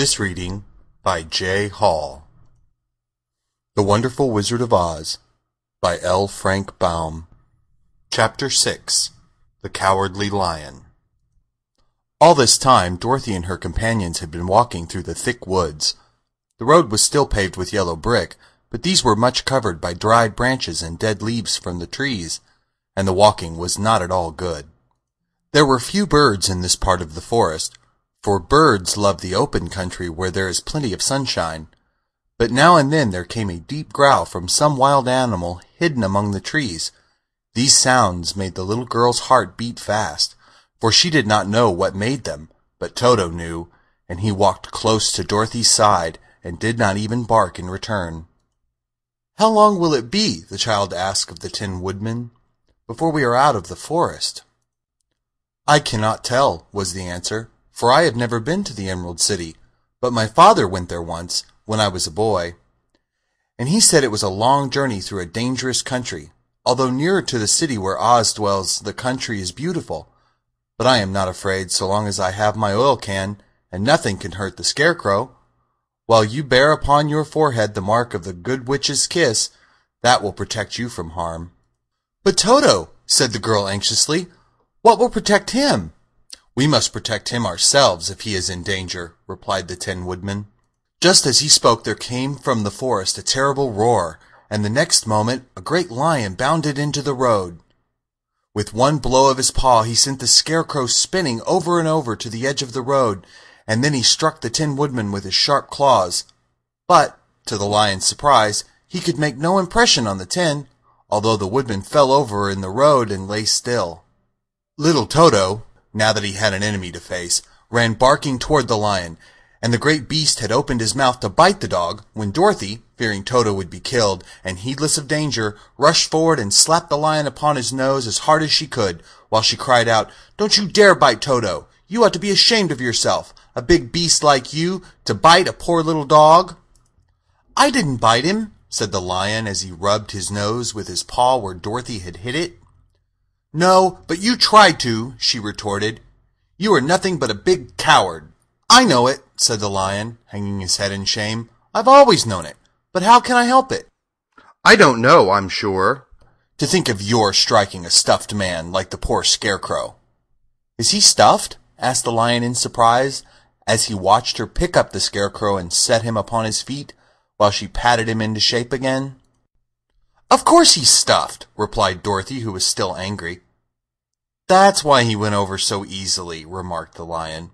This reading by J. Hall. The Wonderful Wizard of Oz by L. Frank Baum. Chapter 6 The Cowardly Lion. All this time, Dorothy and her companions had been walking through the thick woods. The road was still paved with yellow brick, but these were much covered by dried branches and dead leaves from the trees, and the walking was not at all good. There were few birds in this part of the forest, for birds love the open country where there is plenty of sunshine. But now and then there came a deep growl from some wild animal hidden among the trees. These sounds made the little girl's heart beat fast, for she did not know what made them, but Toto knew, and he walked close to Dorothy's side and did not even bark in return. How long will it be, the child asked of the Tin Woodman, before we are out of the forest? I cannot tell, was the answer, for I have never been to the Emerald City, but my father went there once, when I was a boy. And he said it was a long journey through a dangerous country. Although nearer to the city where Oz dwells, the country is beautiful. But I am not afraid so long as I have my oil can, and nothing can hurt the Scarecrow. While you bear upon your forehead the mark of the Good Witch's kiss, that will protect you from harm. But Toto, said the girl anxiously, what will protect him? We must protect him ourselves if he is in danger, replied the Tin Woodman. Just as he spoke there came from the forest a terrible roar, and the next moment a great lion bounded into the road. With one blow of his paw he sent the Scarecrow spinning over and over to the edge of the road, and then he struck the Tin Woodman with his sharp claws. But, to the lion's surprise, he could make no impression on the tin, although the woodman fell over in the road and lay still. Little Toto, now that he had an enemy to face, ran barking toward the lion, and the great beast had opened his mouth to bite the dog when Dorothy, fearing Toto would be killed, and heedless of danger, rushed forward and slapped the lion upon his nose as hard as she could, while she cried out, Don't you dare bite Toto! You ought to be ashamed of yourself, a big beast like you, to bite a poor little dog. I didn't bite him, said the lion as he rubbed his nose with his paw where Dorothy had hit it. No, but you tried to, she retorted. You are nothing but a big coward. I know it, said the lion, hanging his head in shame. I've always known it, but how can I help it? I don't know, I'm sure. To think of your striking a stuffed man like the poor scarecrow. Is he stuffed? asked the lion in surprise, as he watched her pick up the scarecrow and set him upon his feet, while she patted him into shape again. Of course he's stuffed, replied Dorothy, who was still angry. That's why he went over so easily, remarked the lion.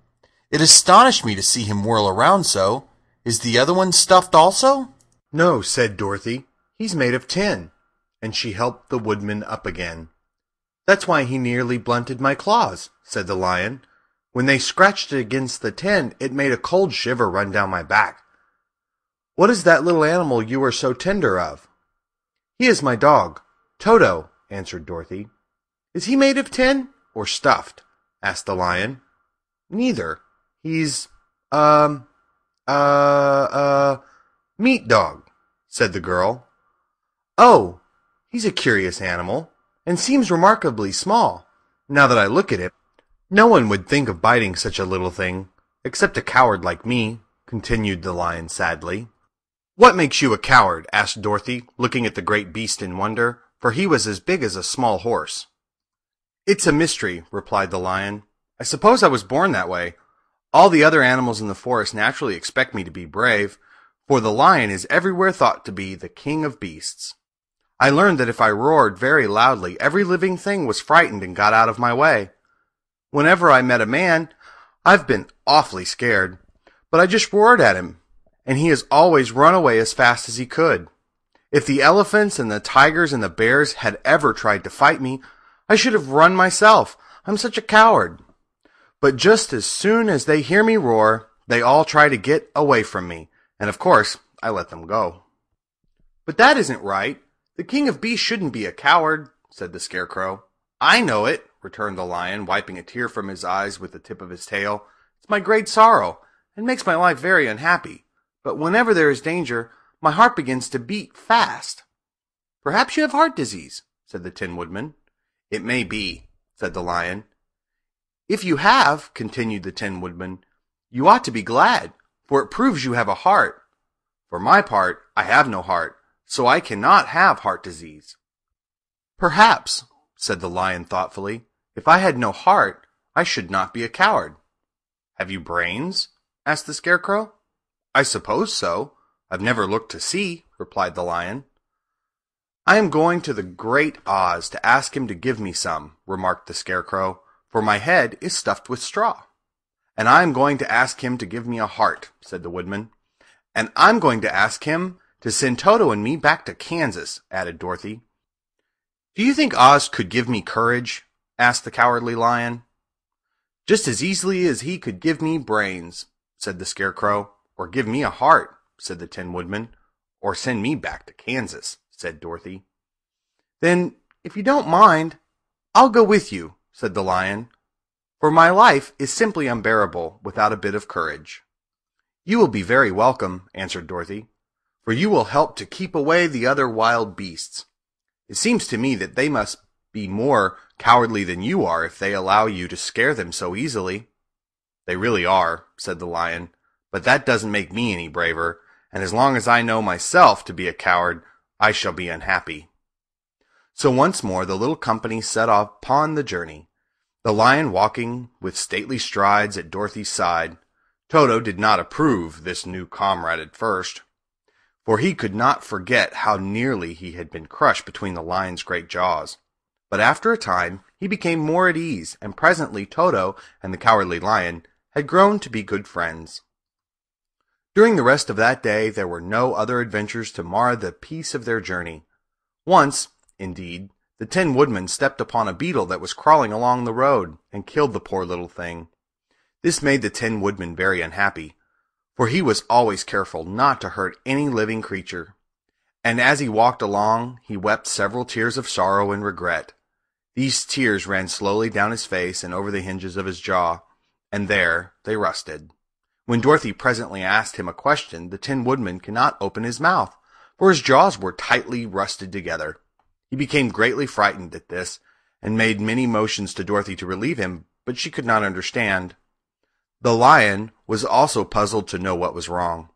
It astonished me to see him whirl around so. Is the other one stuffed also? No, said Dorothy. He's made of tin. And she helped the woodman up again. That's why he nearly blunted my claws, said the lion. When they scratched it against the tin, it made a cold shiver run down my back. What is that little animal you are so tender of? He is my dog, Toto, answered Dorothy. Is he made of tin or stuffed? asked the lion. Neither. He's, um, uh, uh, meat dog, said the girl. Oh, he's a curious animal, and seems remarkably small. Now that I look at it, no one would think of biting such a little thing, except a coward like me, continued the lion sadly. What makes you a coward? asked Dorothy, looking at the great beast in wonder, for he was as big as a small horse. It's a mystery, replied the lion. I suppose I was born that way. All the other animals in the forest naturally expect me to be brave, for the lion is everywhere thought to be the king of beasts. I learned that if I roared very loudly, every living thing was frightened and got out of my way. Whenever I met a man, I've been awfully scared, but I just roared at him, and he has always run away as fast as he could. If the elephants and the tigers and the bears had ever tried to fight me, I should have run myself. I'm such a coward. But just as soon as they hear me roar, they all try to get away from me, and of course, I let them go. But that isn't right. The king of beasts shouldn't be a coward, said the scarecrow. I know it, returned the lion, wiping a tear from his eyes with the tip of his tail. It's my great sorrow, and makes my life very unhappy but whenever there is danger, my heart begins to beat fast. Perhaps you have heart disease, said the Tin Woodman. It may be, said the Lion. If you have, continued the Tin Woodman, you ought to be glad, for it proves you have a heart. For my part, I have no heart, so I cannot have heart disease. Perhaps, said the lion thoughtfully, if I had no heart, I should not be a coward. Have you brains? asked the scarecrow. I suppose so. I've never looked to see, replied the lion. I am going to the great Oz to ask him to give me some, remarked the scarecrow, for my head is stuffed with straw. And I am going to ask him to give me a heart, said the woodman. And I'm going to ask him to send Toto and me back to Kansas, added Dorothy. Do you think Oz could give me courage? asked the cowardly lion. Just as easily as he could give me brains, said the scarecrow, or give me a heart, said the Tin Woodman, or send me back to Kansas, said Dorothy. Then, if you don't mind, I'll go with you, said the lion, for my life is simply unbearable without a bit of courage. You will be very welcome, answered Dorothy, for you will help to keep away the other wild beasts. It seems to me that they must be more cowardly than you are if they allow you to scare them so easily. They really are, said the lion, but that doesn't make me any braver, and as long as I know myself to be a coward, I shall be unhappy. So once more the little company set off upon the journey, the lion walking with stately strides at Dorothy's side. Toto did not approve this new comrade at first, for he could not forget how nearly he had been crushed between the lion's great jaws. But after a time he became more at ease, and presently Toto and the cowardly lion had grown to be good friends. During the rest of that day there were no other adventures to mar the peace of their journey. Once, indeed, the Tin Woodman stepped upon a beetle that was crawling along the road, and killed the poor little thing. This made the Tin Woodman very unhappy, for he was always careful not to hurt any living creature. And as he walked along, he wept several tears of sorrow and regret. These tears ran slowly down his face and over the hinges of his jaw, and there they rusted. When Dorothy presently asked him a question, the Tin Woodman could not open his mouth, for his jaws were tightly rusted together. He became greatly frightened at this, and made many motions to Dorothy to relieve him, but she could not understand. The lion was also puzzled to know what was wrong.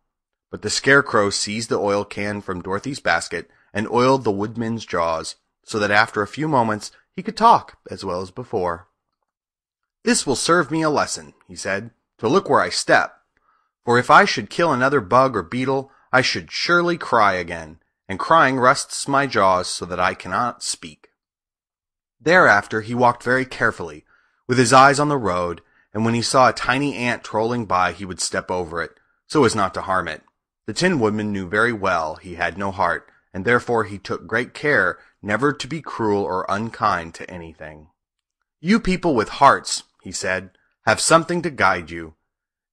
But the scarecrow seized the oil can from Dorothy's basket and oiled the woodman's jaws, so that after a few moments he could talk as well as before. This will serve me a lesson, he said, to look where I step. For if I should kill another bug or beetle, I should surely cry again, and crying rusts my jaws so that I cannot speak. Thereafter he walked very carefully, with his eyes on the road, and when he saw a tiny ant trolling by he would step over it, so as not to harm it. The Tin Woodman knew very well he had no heart, and therefore he took great care never to be cruel or unkind to anything. You people with hearts, he said, have something to guide you,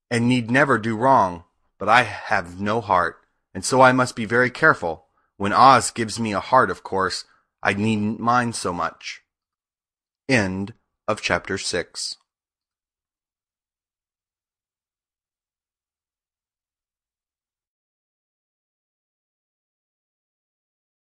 and need never do wrong, but I have no heart, and so I must be very careful. When Oz gives me a heart, of course, I needn't mind so much. End of chapter 6